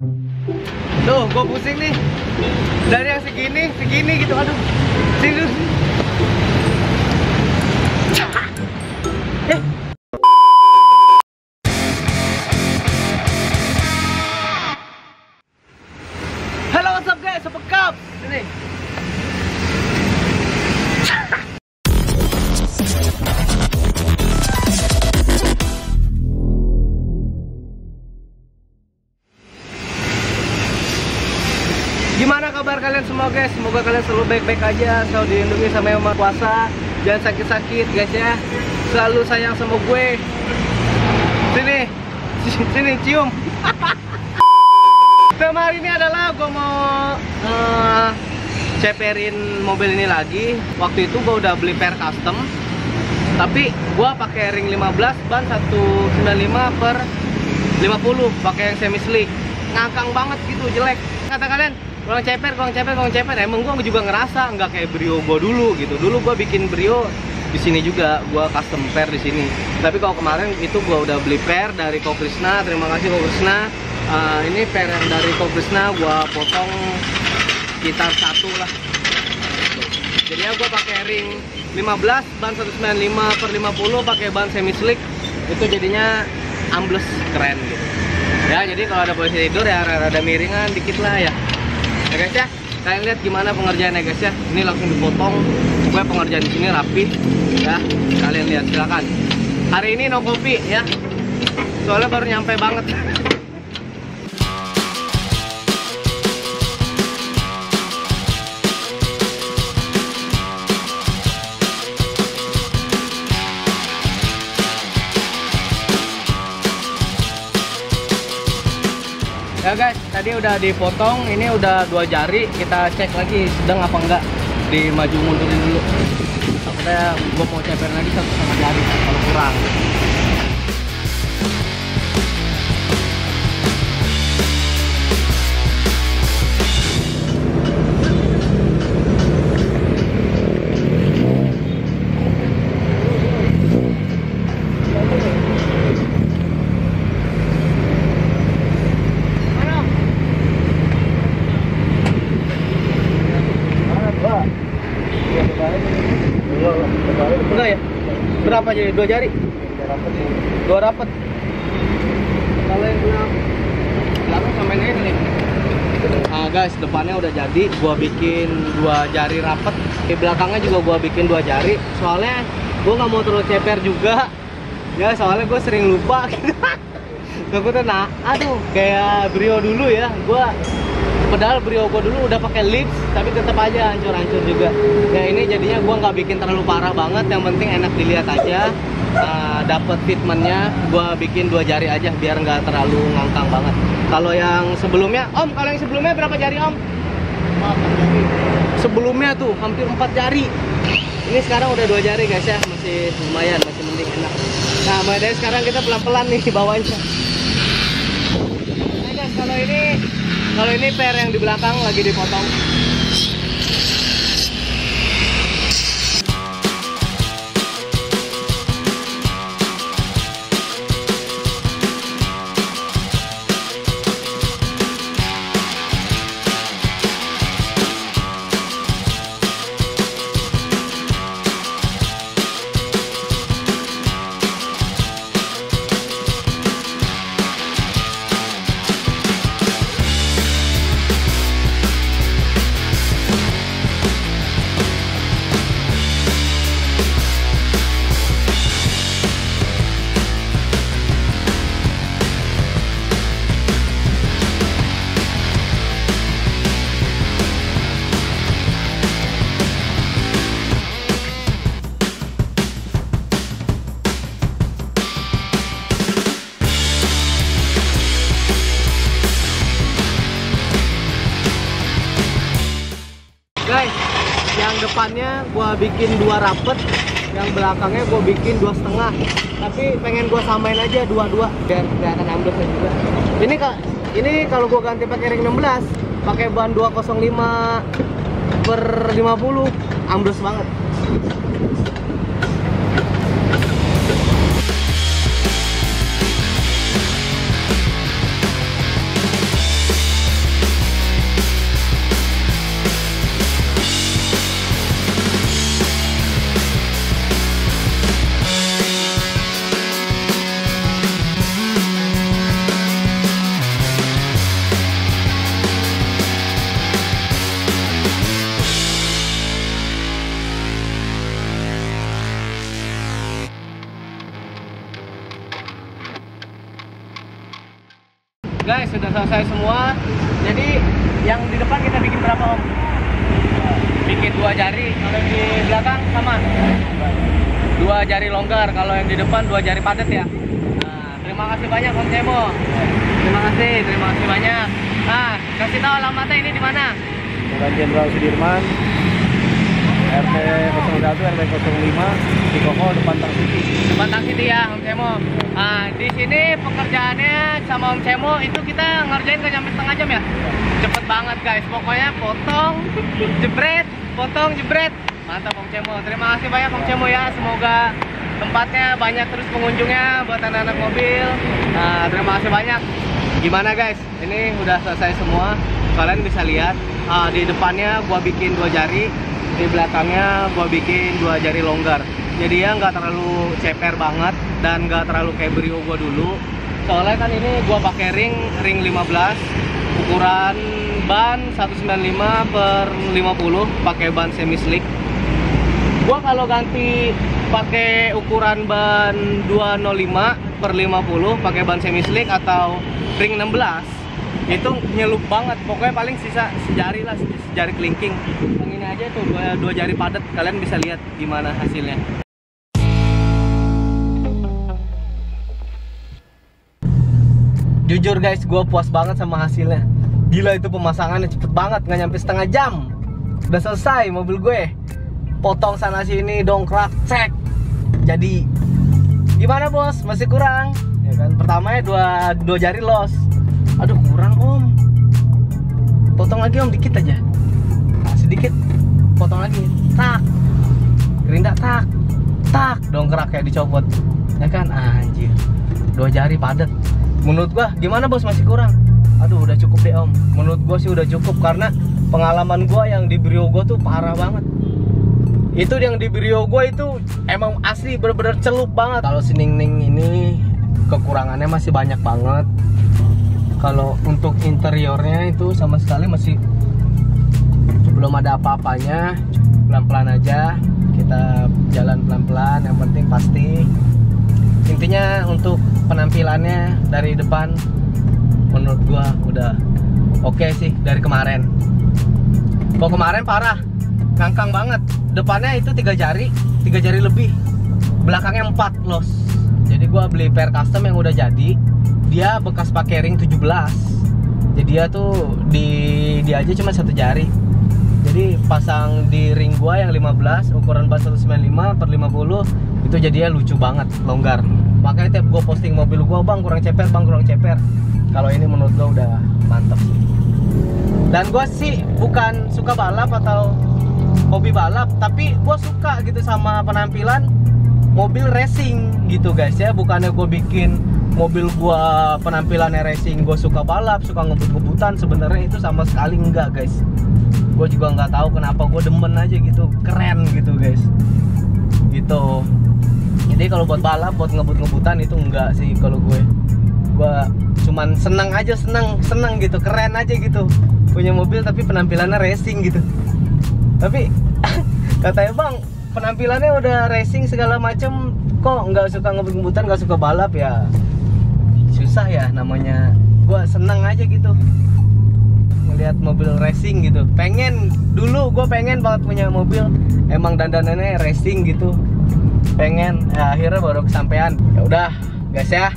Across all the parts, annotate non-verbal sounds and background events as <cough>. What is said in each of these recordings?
Tuh, gue pusing nih. Dari yang segini, segini gitu. Aduh. Sini semua guys? Semoga kalian selalu baik-baik aja, selalu dilindungi sama yang Kuasa. Jangan sakit-sakit guys ya. Selalu sayang sama gue. Sini, <laughs> sini cium. <laughs> Tema hari ini adalah gue mau eh, ceperin mobil ini lagi. Waktu itu gue udah beli per custom, tapi gue pakai ring 15 ban 195 per 50 pakai yang semi slick ngangkang banget gitu jelek kata kalian kurang ceper kurang ceper kurang ceper. Emang gue juga ngerasa nggak kayak brio gue dulu gitu. Dulu gue bikin brio di sini juga gue custom pair di sini. Tapi kalau kemarin itu gue udah beli pair dari Kokrisna terima kasih Kokrisna Eh, ini pair yang dari Kokrisna gue potong sekitar satu lah. Jadi ya gue pakai ring 15 ban 195 per 50 pakai ban semi slick itu jadinya ambles keren gitu. Ya jadi kalau ada posisi tidur ya rada miringan dikit lah ya ya guys ya. Kalian lihat gimana pengerjaannya guys ya. Ini langsung dipotong. Pokoknya pengerjaan di sini rapi ya. Kalian lihat silakan. Hari ini no kopi ya. Soalnya baru nyampe banget <laughs> Ya guys, tadi udah dipotong, ini udah dua jari, kita cek lagi sedang apa enggak di maju mundurin dulu. Takutnya gua mau ceper lagi satu sama jari kalau kurang. Berapa jadi? Dua jari? Dua rapet. Kalau yang belakang belakang sama ini nih. Nah guys, depannya udah jadi. Gua bikin dua jari rapet. Di belakangnya juga gua bikin dua jari. Soalnya gua nggak mau terlalu ceper juga. Ya soalnya gue sering lupa. <laughs> Takutnya nah, aduh kayak Brio dulu ya. Gua padahal Brio gua dulu udah pakai lips tapi tetap aja hancur-hancur juga. Ya ini jadinya gua nggak bikin terlalu parah banget. Yang penting enak dilihat aja. Nah, dapat fitmentnya gua bikin dua jari aja biar nggak terlalu ngangkang banget. Kalau yang sebelumnya, Om, kalau yang sebelumnya berapa jari Om? Sebelumnya tuh hampir empat jari. Ini sekarang udah dua jari guys ya, masih lumayan, masih mending enak. Nah, mulai dari sekarang kita pelan-pelan nih bawanya. Nah guys, kalau ini kalau ini pair yang di belakang lagi dipotong. Depannya gua bikin dua rapet, yang belakangnya gua bikin dua setengah. Tapi pengen gua samain aja dua-dua biar kelihatan amblesnya juga. Ini kak, ini kalau gua ganti pakai ring 16, pakai ban 205 per 50, ambles banget. Guys sudah selesai semua. Jadi yang di depan kita bikin berapa om? Bikin dua jari. Kalau yang di belakang sama. Dua jari longgar. Kalau yang di depan dua jari padat ya. Nah, terima kasih banyak om Cemo terima kasih terima kasih banyak. Nah kasih tahu alamatnya ini di mana? Jalan Jenderal Sudirman RT 01 RT 05 Cikoko depan Tang City. Depan Tang City ya Om Cemo. Nah di sini pekerjaannya sama Om Cemo itu kita ngerjain gak nyampe setengah jam ya? Cepet banget guys. Pokoknya potong jebret potong jebret. Mantap Om Cemo. Terima kasih banyak Om Cemo ya. Semoga tempatnya banyak terus pengunjungnya buat anak-anak mobil. Nah terima kasih banyak. Gimana guys? Ini udah selesai semua. Kalian bisa lihat ah, di depannya gua bikin dua jari di belakangnya gua bikin dua jari longgar. Jadi ya nggak terlalu ceper banget dan nggak terlalu kayak brio gua dulu. Soalnya kan ini gua pakai ring ring 15 ukuran ban 195 per 50 pakai ban semi slick gua kalau ganti pakai ukuran ban 205 per 50 pakai ban semi slick atau ring 16 itu nyelup banget. Pokoknya paling sisa sejari lah sejari kelingking. Yang ini aja tuh dua, dua jari padat. Kalian bisa lihat gimana hasilnya. Jujur guys gue puas banget sama hasilnya. Gila itu pemasangannya cepet banget nggak nyampe setengah jam. Udah selesai mobil gue. Potong sana sini dongkrak cek. Jadi gimana bos? Masih kurang? Ya kan pertamanya dua dua jari los aduh kurang om. Potong lagi om dikit aja. Sedikit. Potong lagi. Tak. Gerinda tak. Tak. Dongkrak kayak dicopot. Ya kan? Anjir. Dua jari padat. Menurut gua gimana bos? Masih kurang? Aduh udah cukup deh om. Menurut gua sih udah cukup karena pengalaman gua yang di Brio gua tuh parah banget. Itu yang di Brio gua itu emang asli bener-bener celup banget. Kalau si Ning Ning ini kekurangannya masih banyak banget kalau untuk interiornya itu sama sekali masih belum ada apa-apanya. Pelan-pelan aja kita jalan pelan-pelan yang penting pasti. Intinya untuk penampilannya dari depan menurut gua udah oke okay sih dari kemarin. Kok kemarin parah ngangkang banget. Depannya itu tiga jari tiga jari lebih belakangnya empat los. Jadi gua beli pair custom yang udah jadi dia bekas pakai ring 17 jadi dia tuh di dia aja cuma satu jari. Jadi pasang di ring gua yang 15 ukuran ban 195 per 50 itu jadinya lucu banget longgar. Makanya tiap gua posting mobil gua bang kurang ceper bang kurang ceper. Kalau ini menurut gua udah mantep. Dan gua sih bukan suka balap atau hobi balap tapi gua suka gitu sama penampilan mobil racing gitu guys ya. Bukannya gue bikin mobil gua penampilannya racing gue suka balap suka ngebut-ngebutan sebenarnya itu sama sekali enggak guys. Gue juga nggak tahu kenapa gue demen aja gitu keren gitu guys. Gitu. Jadi kalau buat balap buat ngebut-ngebutan itu enggak sih kalau gue. Gue cuman seneng aja seneng seneng gitu keren aja gitu. Punya mobil tapi penampilannya racing gitu. Tapi <laughs> katanya bang penampilannya udah racing segala macem kok nggak suka ngebut-ngebutan nggak suka balap ya susah ya namanya. Gue seneng aja gitu. Ngelihat mobil racing gitu. Pengen dulu gue pengen banget punya mobil. Emang dandanannya racing gitu. Pengen. Ya, akhirnya baru kesampaian. Ya udah guys ya.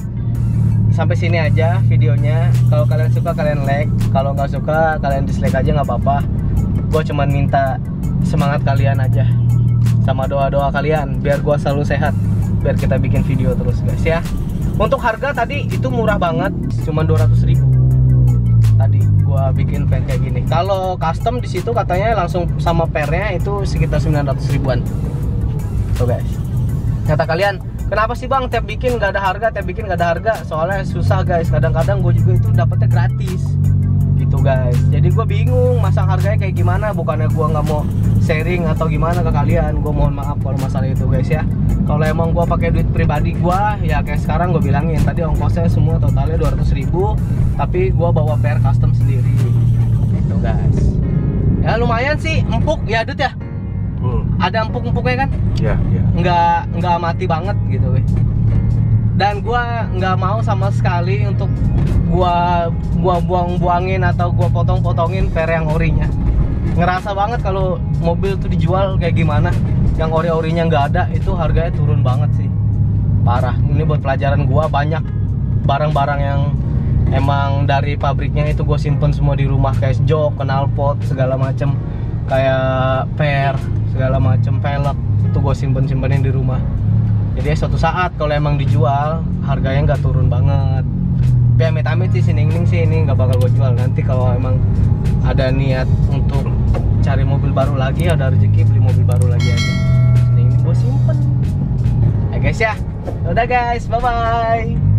Sampai sini aja videonya. Kalau kalian suka kalian like. Kalau nggak suka kalian dislike aja nggak apa-apa. Gue cuman minta semangat kalian aja. Sama doa-doa kalian biar gue selalu sehat. Biar kita bikin video terus guys ya untuk harga tadi itu murah banget cuma 200 ribu. Tadi gua bikin fan kayak gini. Kalau custom di situ katanya langsung sama pernya itu sekitar 900 ribuan. Tuh guys. Kata kalian kenapa sih bang? Tiap bikin nggak ada harga tiap bikin nggak ada harga. Soalnya susah guys. Kadang-kadang gue juga itu dapetnya gratis. Gitu guys. Jadi gue bingung masang harganya kayak gimana. Bukannya gue nggak mau sharing atau gimana ke kalian gue mohon maaf kalau masalah itu guys ya. Kalau emang gue pakai duit pribadi gue ya kayak sekarang gue bilangin tadi ongkosnya semua totalnya 200 ribu tapi gue bawa pair custom sendiri. Gitu guys. Ya lumayan sih empuk. Ya Dut ya? Hmm. ada empuk-empuknya kan? Ya ya nggak nggak mati banget gitu guys dan gua nggak mau sama sekali untuk gua buang buang buangin atau gua potong potongin per yang orinya ngerasa banget kalau mobil tuh dijual kayak gimana. Yang ori orinya nggak ada itu harganya turun banget sih. Parah. Ini buat pelajaran gua banyak. Barang-barang yang emang dari pabriknya itu gue simpen semua di rumah. Kayak jok, knalpot segala macem. Kayak per segala macem. Velg itu gue simpen simpenin di rumah. Jadi suatu saat kalau emang dijual harganya nggak turun banget tapi amit-amit sih si Ning sih ini nggak bakal gue jual. Nanti kalau emang ada niat untuk cari mobil baru lagi ada rezeki beli mobil baru lagi aja. Ning gue simpen. Ya guys ya. Udah guys. Bye bye